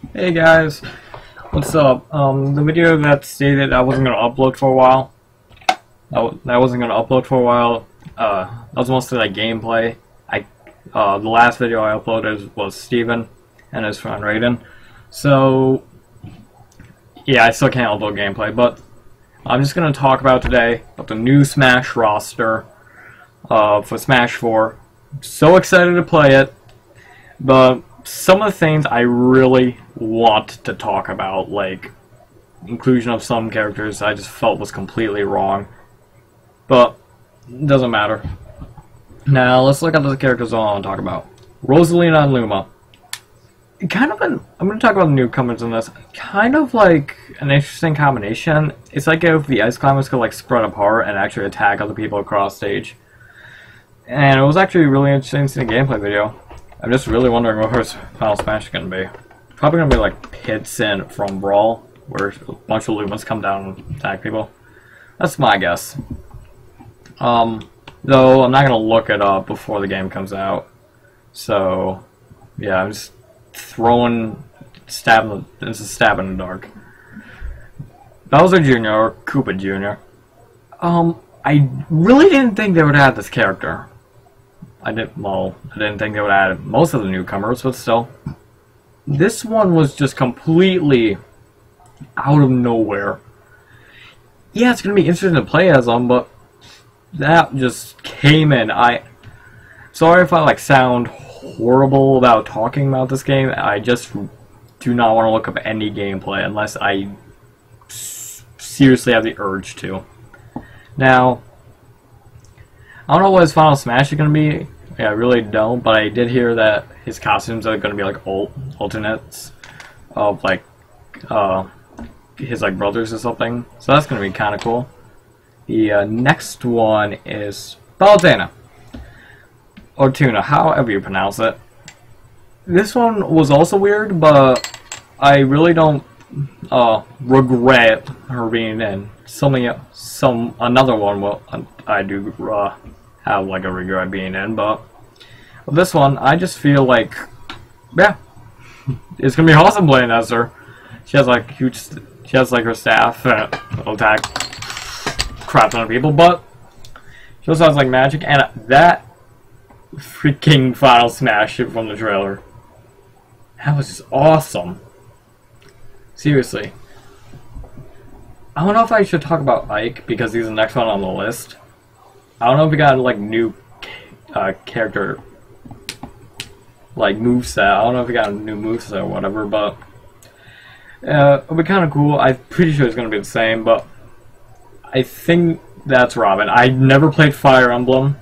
Hey guys, what's up? Um, the video that stated I wasn't gonna upload for a while, that, that wasn't gonna upload for a while, uh, that was mostly like gameplay. I, uh, the last video I uploaded was Steven and his friend Raiden. So, yeah, I still can't upload gameplay, but I'm just gonna talk about today about the new Smash roster, uh, for Smash 4. So excited to play it, but some of the things I really want to talk about, like inclusion of some characters, I just felt was completely wrong. But it doesn't matter. Now let's look at the characters I want to talk about. Rosalina and Luma. Kind of an I'm going to talk about the newcomers in this. Kind of like an interesting combination. It's like if the ice climbers could like spread apart and actually attack other people across stage. And it was actually really interesting to see the gameplay video. I'm just really wondering what her Final Smash is going to be. Probably going to be like Pits from Brawl, where a bunch of Lumas come down and attack people. That's my guess. Um, though, I'm not going to look it up before the game comes out. So, yeah, I'm just throwing, stabbing, this is stabbing in the dark. Bowser Jr. or Koopa Jr. Um, I really didn't think they would add this character. I didn't, well, I didn't think they would add most of the newcomers, but still. This one was just completely out of nowhere. Yeah, it's going to be interesting to play as them, but that just came in. I, sorry if I, like, sound horrible about talking about this game. I just do not want to look up any gameplay unless I seriously have the urge to. Now, I don't know what his Final Smash is going to be. Yeah, I really don't, but I did hear that his costumes are going to be like alt alternates of like uh, his like brothers or something. So that's going to be kind of cool. The uh, next one is Palutena or Tuna, however you pronounce it. This one was also weird, but I really don't uh, regret her being in. Something, some another one. Well, I do uh, have like a regret being in, but this one, I just feel like, yeah, it's gonna be awesome playing as her. She has like huge, she has like her staff that will attack crap of people, but she also has like magic, and that freaking final smash from the trailer. That was just awesome. Seriously. I don't know if I should talk about Ike because he's the next one on the list. I don't know if we got like new uh, character like moveset. I don't know if we got a new moveset or whatever, but uh, it'll be kind of cool. I'm pretty sure it's gonna be the same, but I think that's Robin. I never played Fire Emblem.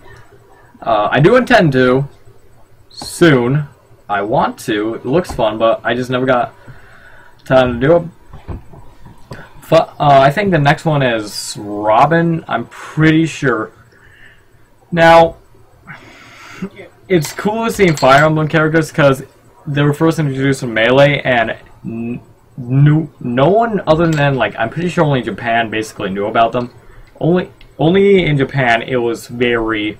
Uh, I do intend to soon. I want to. It looks fun, but I just never got time to do it. But, uh, I think the next one is Robin. I'm pretty sure. Now, it's cool to see Fire Emblem characters because they were first introduced in Melee, and no, no one other than like I'm pretty sure only Japan basically knew about them. Only only in Japan it was very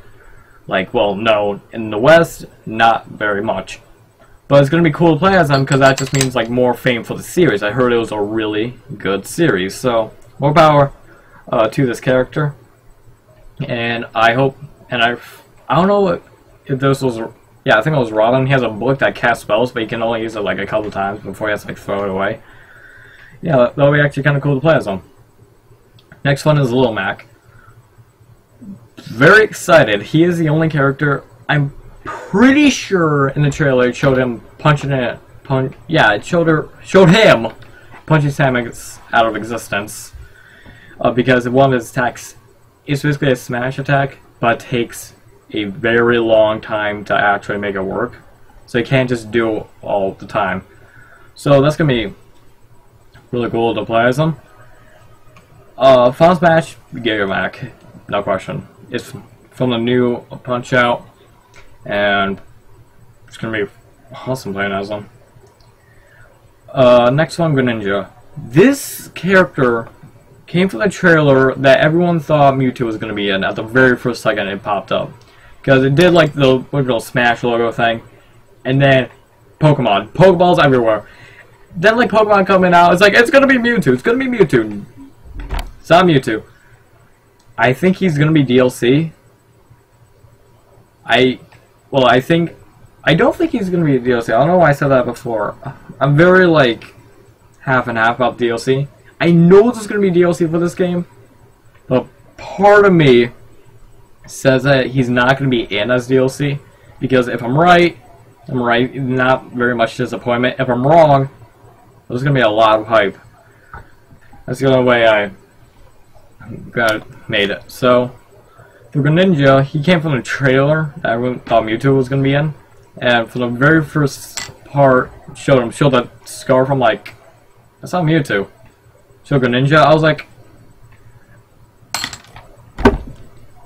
like well known. In the West, not very much. But it's gonna be cool to play as them because that just means like more fame for the series. I heard it was a really good series, so more power uh, to this character. And I hope, and I, I don't know if this was, yeah, I think it was Robin. He has a book that casts spells, but he can only use it like a couple times before he has to like throw it away. Yeah, that'll be actually kind of cool to play as him. Next one is Lil Mac. Very excited. He is the only character I'm pretty sure in the trailer it showed him punching it. Punch. Yeah, it showed her. Showed him punching Samus out of existence. Uh, because one of his attacks is basically a smash attack, but takes a very long time to actually make it work. So you can't just do it all the time. So that's gonna be really cool to play as them. Uh, Final Smash, Giga no question. It's from the new Punch Out, and it's gonna be awesome playing as them. Uh, next one, Greninja. This character came from the trailer that everyone thought Mewtwo was going to be in at the very first second it popped up. Because it did like the original Smash logo thing, and then Pokemon. Pokeballs everywhere. then like Pokemon coming out, it's like it's gonna be Mewtwo. It's gonna be Mewtwo. It's not Mewtwo. I think he's gonna be DLC. I, well, I think, I don't think he's gonna be DLC. I don't know why I said that before. I'm very like half and half about DLC. I know there's gonna be DLC for this game, but part of me says that he's not gonna be in as DLC because if I'm right, I'm right. Not very much disappointment. If I'm wrong, there's gonna be a lot of hype. That's the only way I got made it. So, the Greninja, he came from the trailer that everyone thought Mewtwo was gonna be in, and for the very first part, showed him showed that scar from like that's not Mewtwo. Showed Greninja. I was like,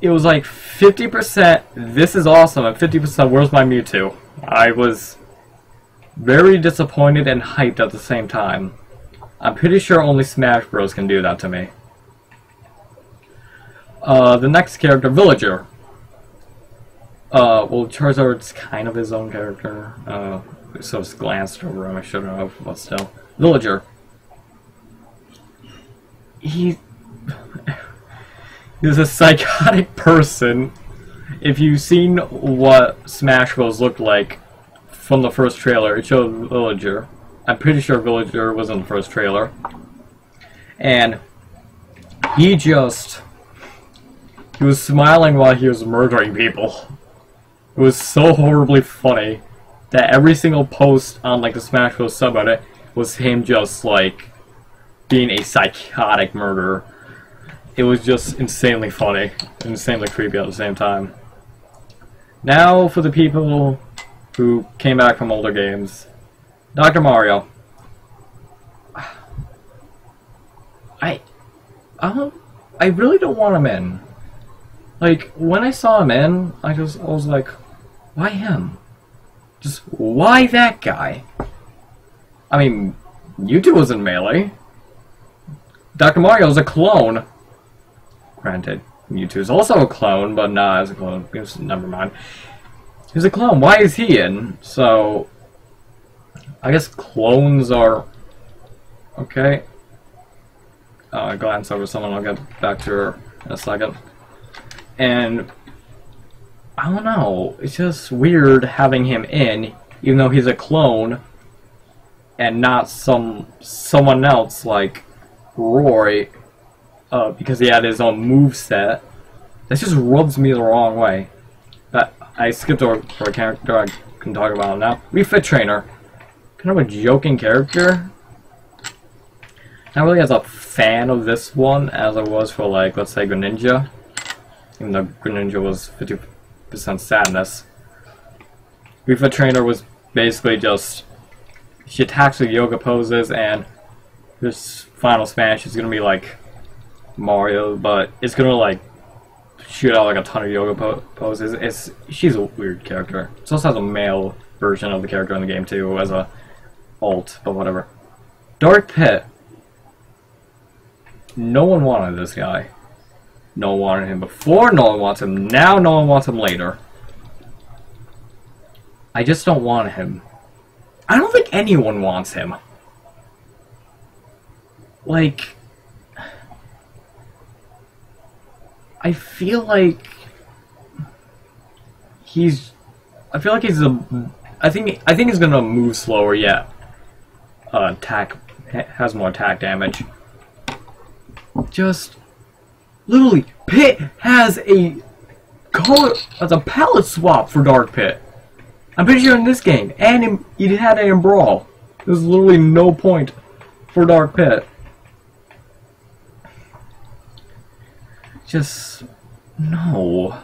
it was like 50%. This is awesome, and 50%. Where's my Mewtwo? I was very disappointed and hyped at the same time. I'm pretty sure only Smash Bros. can do that to me. Uh, the next character, Villager. Uh, well, Charizard's kind of his own character. Uh, so it's glanced over him, I shouldn't have, but still. Villager. He... He's a psychotic person if you've seen what Smash Bros. looked like from the first trailer, it showed Villager. I'm pretty sure Villager was in the first trailer. And he just... He was smiling while he was murdering people. It was so horribly funny that every single post on like the Smash Bros. subreddit was him just like being a psychotic murderer. It was just insanely funny, insanely creepy at the same time. Now for the people who came back from older games. Dr. Mario. I I don't I really don't want him in. Like when I saw him in, I just I was like, why him? Just why that guy? I mean, you Mewtwo was in Melee. Dr. Mario is a clone. Granted, Mewtwo is also a clone, but not as a clone. Never mind. He's a clone. Why is he in? So, I guess clones are okay. Uh, glance over someone. I'll get back to her in a second. And I don't know. It's just weird having him in, even though he's a clone, and not some someone else like Roy, uh, because he had his own move set. That just rubs me the wrong way. But I skipped over for a character I can talk about now. Wii Fit Trainer. Kind of a joking character. Not really as a fan of this one as I was for like, let's say Greninja. Even though Greninja was 50% sadness. Wii Fit Trainer was basically just she attacks with yoga poses and this final smash is gonna be like Mario, but it's gonna like shoot out like a ton of yoga po poses. It's she's a weird character. She also has a male version of the character in the game too, as a alt, but whatever. Dark Pit. No one wanted this guy. No one wanted him before, no one wants him now, no one wants him later. I just don't want him. I don't think anyone wants him. Like, I feel like he's. I feel like he's a. I think I think he's gonna move slower. Yeah. Uh, attack has more attack damage. Just literally, Pit has a color as a palette swap for Dark Pit. I'm pretty sure in this game, and it had in Brawl. There's literally no point for Dark Pit. Just... No.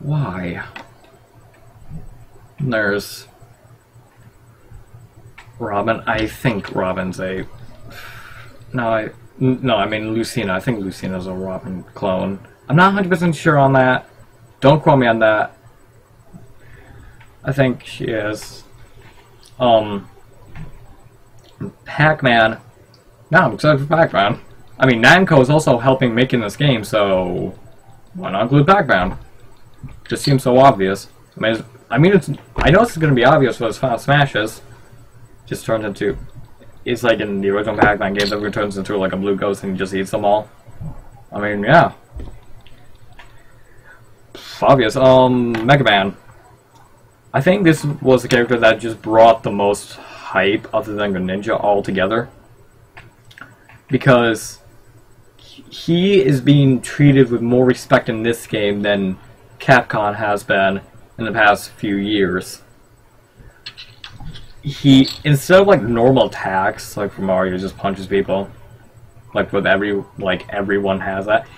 Why? There's... Robin. I think Robin's a... No, I... No, I mean Lucina. I think Lucina's a Robin clone. I'm not 100% sure on that. Don't quote me on that. I think she is. Um... Pac-Man. No, I'm excited for Pac-Man. I mean, Namco is also helping making this game, so why not include Pac-Man? Just seems so obvious. I mean, I mean, it's. I know it's going to be obvious for his Final Smashes. Just turns into it's like in the original Pac-Man game that turns into like a blue ghost and he just eats them all. I mean, yeah. Obvious. Um, Mega Man. I think this was the character that just brought the most hype other than Greninja altogether. Because he is being treated with more respect in this game than Capcom has been in the past few years. He instead of like normal attacks, like from Mario, just punches people, like with every like everyone has that.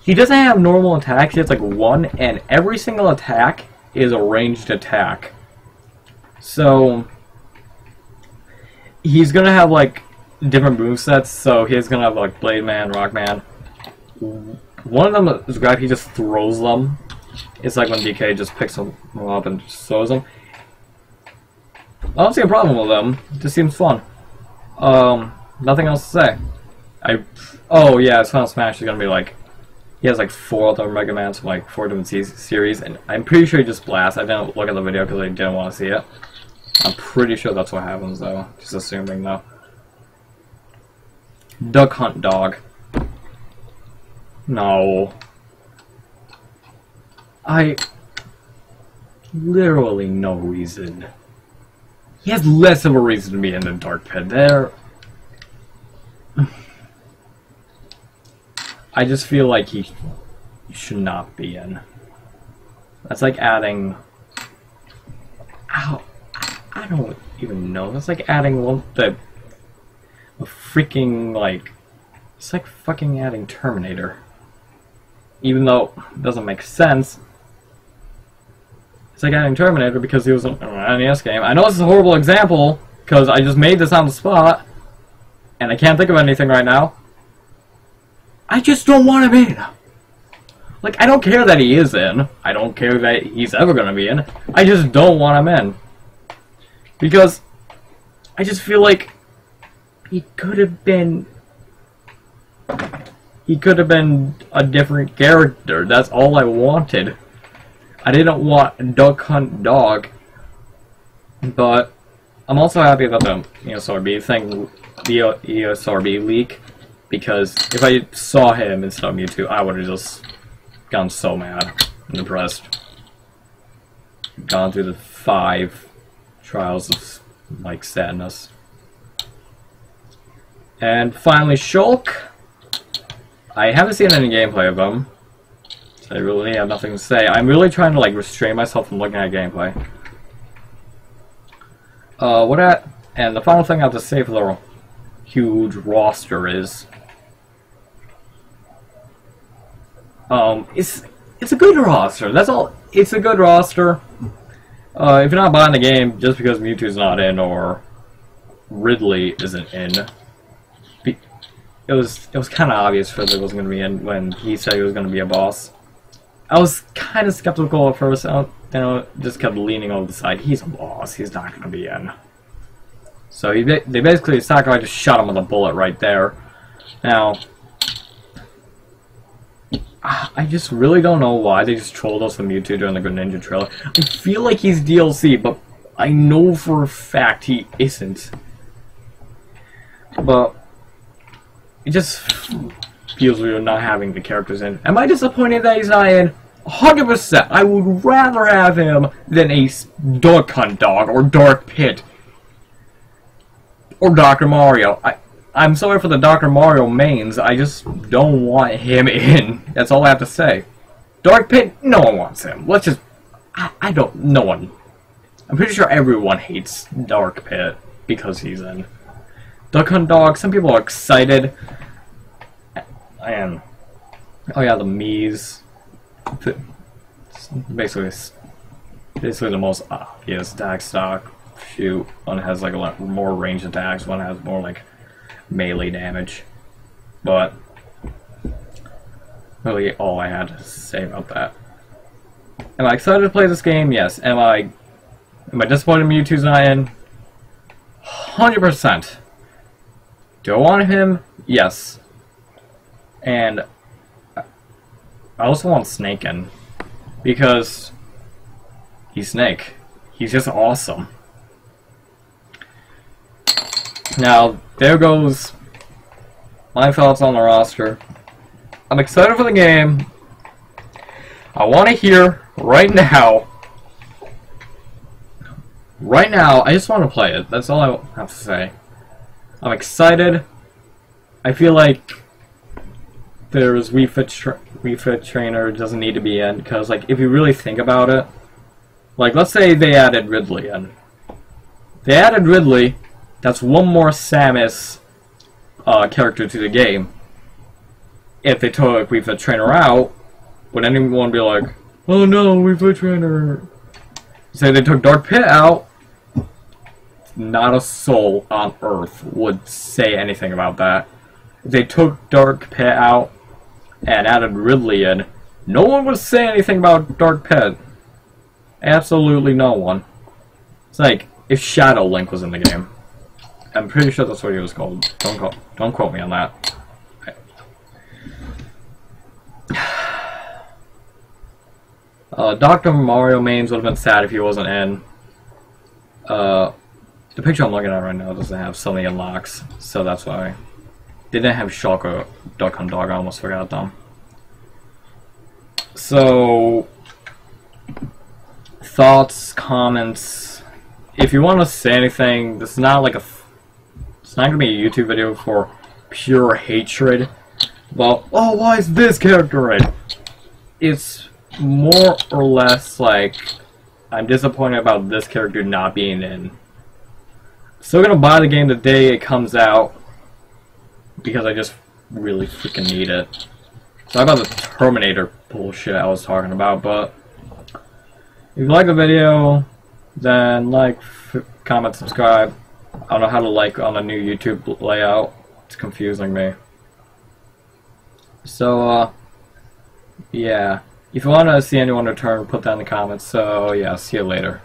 He doesn't have normal attacks. He has like one, and every single attack is a ranged attack. So he's gonna have like different move sets. So he's gonna have like Blade Man, Rock Man. One of them is grab. He just throws them. It's like when DK just picks them up and just throws them. I don't see a problem with them. It just seems fun. Um, nothing else to say. I. Oh yeah, Final Smash is gonna be like. He has like four other Mega Mans from like four different series, and I'm pretty sure he just blasts. I didn't look at the video because I didn't want to see it. I'm pretty sure that's what happens though. Just assuming though. Duck Hunt Dog. No. I... Literally no reason. He has less of a reason to be in the Dark Pit. There... I just feel like he should not be in. That's like adding... Ow. I don't even know. That's like adding one the freaking like it's like fucking adding Terminator. Even though it doesn't make sense. It's like adding Terminator because he was an NES game. I know this is a horrible example because I just made this on the spot and I can't think of anything right now. I just don't want him in. Like, I don't care that he is in. I don't care that he's ever going to be in. I just don't want him in. Because I just feel like he could have been he could have been a different character. That's all I wanted. I didn't want Duck Hunt Dog, but I'm also happy about the ESRB thing, the ESRB leak, because if I saw him instead of Mewtwo, I would have just gone so mad and depressed. Gone through the five trials of like sadness. And finally, Shulk. I haven't seen any gameplay of him. So I really have nothing to say. I'm really trying to like restrain myself from looking at gameplay. Uh, what at? And the final thing I have to say for the huge roster is, um, it's it's a good roster. That's all. It's a good roster. Uh, if you're not buying the game just because Mewtwo's not in or Ridley isn't in, it was it was kind of obvious Ridley wasn't going to be in when he said he was going to be a boss. I was kind of skeptical at first. I, you know, just kept leaning over the side. He's a boss. He's not going to be in. So he, they basically Sakurai just shot him with a bullet right there. Now, I just really don't know why they just trolled us with Mewtwo during the Greninja trailer. I feel like he's DLC, but I know for a fact he isn't. But it just feels weird not having the characters in. Am I disappointed that he's not in? 100%. I would rather have him than a Duck Hunt Dog or Dark Pit or Dr. Mario. I, I'm sorry for the Dr. Mario mains. I just don't want him in. That's all I have to say. Dark Pit, no one wants him. Let's just... I, I don't... No one. I'm pretty sure everyone hates Dark Pit because he's in. Duck Hunt Dog, some people are excited. And... Oh yeah, the Mii's. Basically, basically the most obvious attack stock. Shoot, one has like a lot more range attacks, one has more like melee damage. But really all I had to say about that. Am I excited to play this game? Yes. Am I am I disappointed in Mewtwo's not in? 100%. Do I want him? Yes. And I also want Snake in. Because he's Snake. He's just awesome. Now, there goes my thoughts on the roster. I'm excited for the game. I want to hear right now. Right now, I just want to play it. That's all I have to say. I'm excited. I feel like there's Wii Fit, tra Wii Fit Trainer doesn't need to be in because, like, if you really think about it, like, let's say they added Ridley in. They added Ridley. That's one more Samus uh, character to the game. If they took Wii Fit Trainer out, would anyone be like, "Oh no, Wii Fit Trainer"? Say they took Dark Pit out. Not a soul on Earth would say anything about that. They took Dark Pit out and added Ridley in, no one would say anything about Dark Pit. Absolutely no one. It's like if Shadow Link was in the game. I'm pretty sure that's what he was called. Don't call, don't quote me on that. Uh, Dr. Mario Mains would have been sad if he wasn't in. Uh, the picture I'm looking at right now doesn't have many unlocks, so that's why. They didn't have Shulk or Duck Hunt Dog, I almost forgot them. So, thoughts, comments. If you want to say anything, this is not like a. It's not gonna be a YouTube video for pure hatred. Well, oh, why is this character in? It's more or less like I'm disappointed about this character not being in. Still gonna buy the game the day it comes out because I just really freaking need it. Sorry about the Terminator bullshit I was talking about, but if you like the video, then like, comment, subscribe. I don't know how to like on a new YouTube layout. It's confusing me. So, uh, yeah. If you want to see anyone return, put that in the comments. So, yeah, see you later.